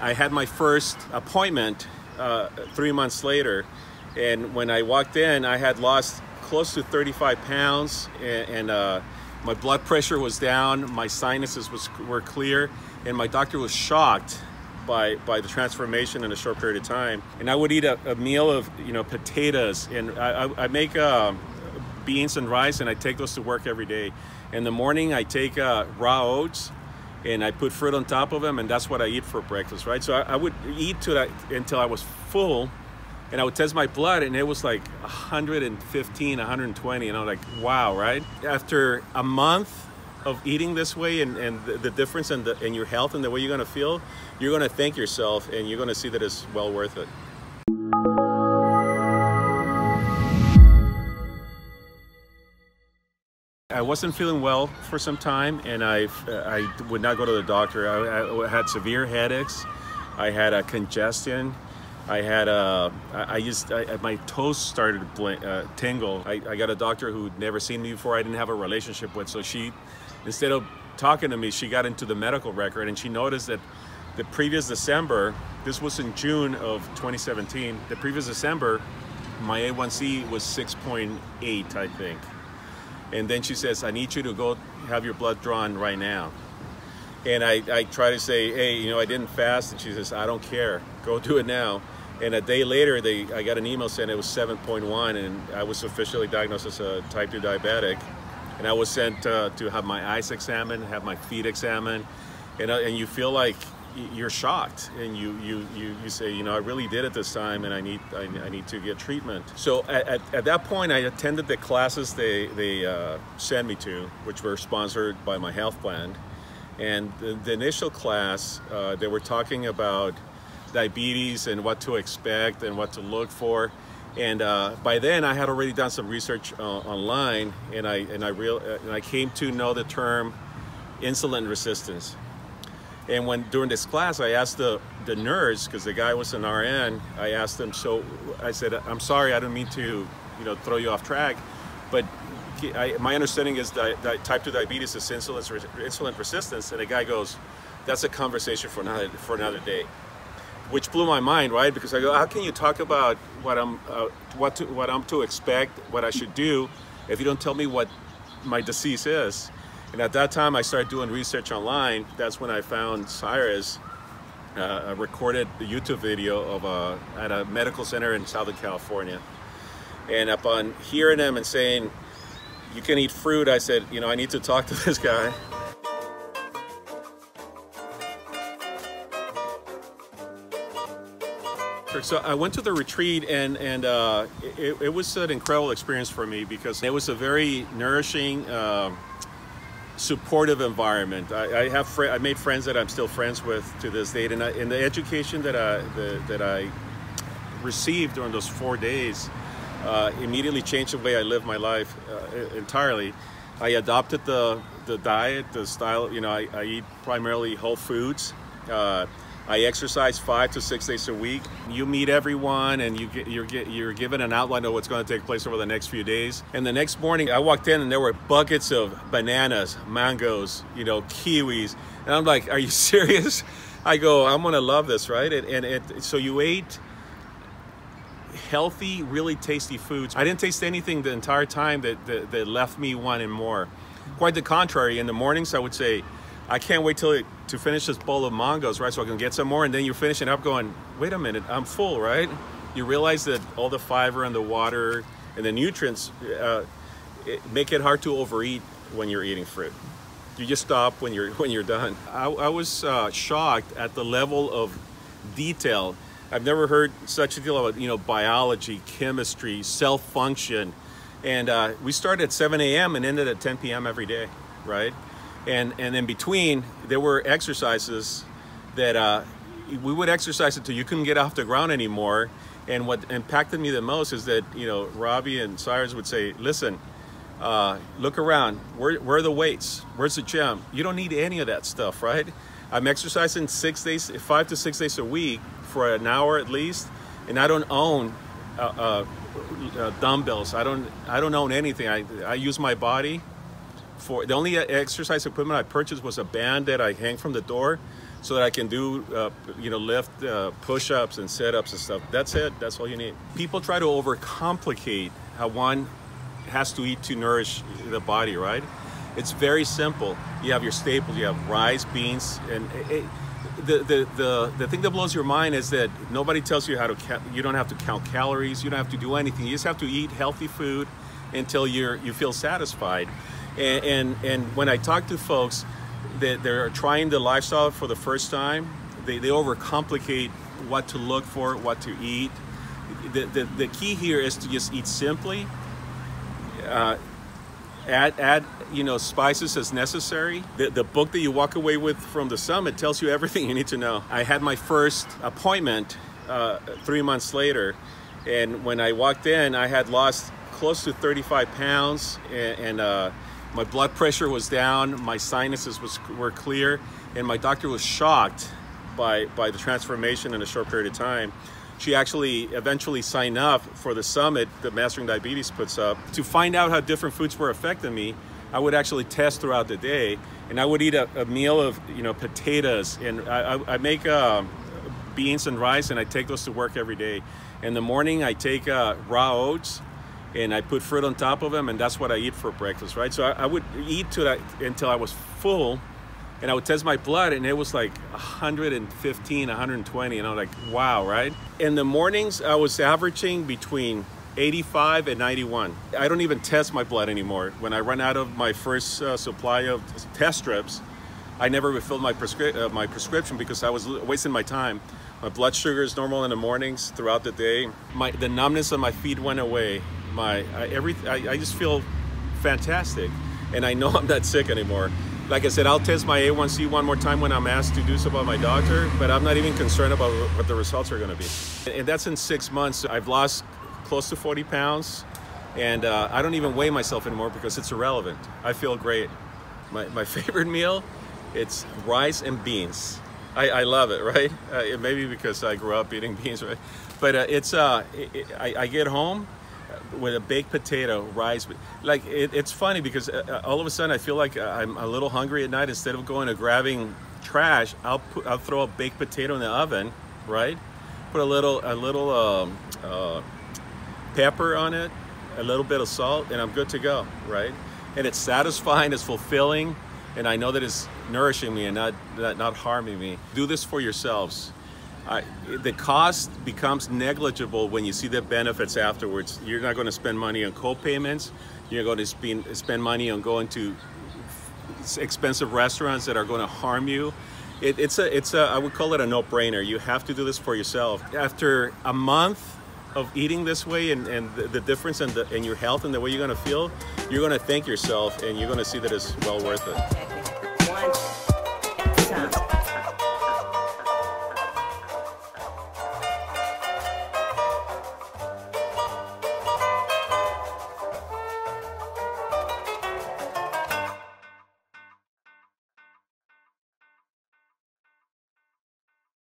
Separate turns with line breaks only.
I had my first appointment uh, three months later, and when I walked in, I had lost close to 35 pounds, and, and uh, my blood pressure was down, my sinuses was, were clear, and my doctor was shocked by by the transformation in a short period of time. And I would eat a, a meal of you know potatoes, and I, I, I make uh, beans and rice, and I take those to work every day. In the morning, I take uh, raw oats and I put fruit on top of them, and that's what I eat for breakfast, right? So I, I, would eat to that until I was full, and I would test my blood, and it was like 115, 120, and I'm like, wow, right? After a month of eating this way and, and the, the difference in, the, in your health and the way you're gonna feel, you're gonna thank yourself, and you're gonna see that it's well worth it. Wasn't feeling well for some time, and I I would not go to the doctor. I, I had severe headaches. I had a congestion. I had a I used I, my toes started to uh, tingle. I, I got a doctor who'd never seen me before. I didn't have a relationship with, so she instead of talking to me, she got into the medical record and she noticed that the previous December, this was in June of 2017. The previous December, my A1C was 6.8, I think. And then she says, I need you to go have your blood drawn right now. And I, I try to say, hey, you know, I didn't fast. And she says, I don't care. Go do it now. And a day later, they, I got an email saying it was 7.1 and I was officially diagnosed as a type 2 diabetic. And I was sent uh, to have my eyes examined, have my feet examined. And, uh, and you feel like you're shocked and you, you, you, you say, you know, I really did it this time and I need, I, I need to get treatment. So at, at, at, that point, I attended the classes they, they uh, sent me to, which were sponsored by my health plan. And the, the initial class, uh, they were talking about diabetes and what to expect and what to look for. And uh, by then, I had already done some research uh, online, and I and I real and I came to know the term insulin resistance. And when during this class, I asked the, the nurse, because the guy was an RN, I asked him, so I said, I'm sorry, I don't mean to, you know, throw you off track, but I, my understanding is that, that, type 2 diabetes is insulin, insulin resistance. And the guy goes, that's a conversation for another, for another day. Which blew my mind, right? Because I go, how can you talk about what I'm, uh, what, to, what I'm to expect, what I should do, if you don't tell me what my disease is? And at that time, I started doing research online. That's when I found Cyrus, uh, a recorded the YouTube video of a, at a medical center in Southern California. And upon hearing him and saying, you can eat fruit, I said, you know, I need to talk to this guy. So I went to the retreat and and uh, it, it, was an incredible experience for me because it was a very nourishing, uh, supportive environment. I, I have I made friends that I'm still friends with to this date, and, I, and the education that I the, that I received during those four days uh, immediately changed the way I live my life uh, entirely. I adopted the the diet, the style. You know, I, I eat primarily whole foods. Uh, I exercise five to six days a week. You meet everyone and you get, you're, get, you're given an outline of what's going to take place over the next few days. And the next morning I walked in and there were buckets of bananas, mangoes, you know, kiwis. And I'm like, are you serious? I go, I'm going to love this, right? And, and it, so you ate healthy, really tasty foods. I didn't taste anything the entire time that, that, that left me wanting more. Quite the contrary, in the mornings I would say, I can't wait till it, to finish this bowl of mangoes, right? So I can get some more. And then you're finishing up going, wait a minute, I'm full, right? You realize that all the fiber and the water and the nutrients uh, it make it hard to overeat when you're eating fruit. You just stop when you're when you're done. I, I was uh, shocked at the level of detail. I've never heard such a deal about you know biology, chemistry, cell function, and uh, we started at 7 a.m. and ended at 10 p.m. every day, right? And and in between there were exercises that uh, we would exercise until you couldn't get off the ground anymore. And what impacted me the most is that you know Robby and Cyrus would say, "Listen, uh, look around. Where, where are the weights? Where's the gym? You don't need any of that stuff, right? I'm exercising six days, five to six days a week for an hour at least, and I don't own uh, uh, uh dumbbells. I don't I don't own anything. I I use my body for the only exercise equipment I purchased was a band that I hang from the door so that I can do, uh, you know, lift uh, push-ups and sit-ups and stuff. That's it. That's all you need. People try to overcomplicate how one has to eat to nourish the body, right? It's very simple. You have your staples. You have rice, beans, and it, the, the, the, the thing that blows your mind is that nobody tells you how to, you don't have to count calories, you don't have to do anything. You just have to eat healthy food until you're, you feel satisfied. And, and, and when I talk to folks that they're trying the lifestyle for the first time, they, they overcomplicate what to look for, what to eat. The, the, the key here is to just eat simply, uh, add, add you know, spices as necessary. The, the book that you walk away with from the summit tells you everything you need to know. I had my first appointment uh, three months later, and when I walked in, I had lost close to 35 pounds, and, and uh, my blood pressure was down, my sinuses was, were clear, and my doctor was shocked by, by the transformation in a short period of time she actually eventually signed up for the summit that Mastering Diabetes puts up. To find out how different foods were affecting me, I would actually test throughout the day, and I would eat a, a meal of you know potatoes, and I, I, I make uh, beans and rice, and I take those to work every day. In the morning, I take uh, raw oats, and I put fruit on top of them, and that's what I eat for breakfast, right? So I, I would eat to that until I was full, and I would test my blood and it was like 115, 120. And I'm like, wow, right? In the mornings, I was averaging between 85 and 91. I don't even test my blood anymore. When I run out of my first uh, supply of test strips, I never refilled my, prescri uh, my prescription because I was wasting my time. My blood sugar is normal in the mornings throughout the day. My, the numbness on my feet went away. My, I, every, I, I just feel fantastic. And I know I'm not sick anymore like I said, I'll test my A1C one more time when I'm asked to do so by my doctor, but I'm not even concerned about what the results are going to be. And that's in six months. I've lost close to 40 pounds, and uh, I don't even weigh myself anymore because it's irrelevant. I feel great. My, my favorite meal, it's rice and beans. I, I love it, right? Uh, maybe because I grew up eating beans, right? But uh, it's, uh, it, I, I get home, with a baked potato, rice. Like it, it's funny because uh, uh, all of a sudden I feel like uh, I'm a little hungry at night. Instead of going to grabbing trash, I'll put, I'll throw a baked potato in the oven, right? Put a little a little um, uh, pepper on it, a little bit of salt, and I'm good to go, right? And it's satisfying, it's fulfilling, and I know that it's nourishing me and not not, not harming me. Do this for yourselves. The cost becomes negligible when you see the benefits afterwards. You're not going to spend money on co-payments. You're going to spend, spend money on going to expensive restaurants that are going to harm you. It, it's a, it's a, I would call it a no-brainer. You have to do this for yourself. After a month of eating this way and, and the, the difference in, the, in your health and the way you're going to feel, you're going to thank yourself and you're going to see that it's well worth it.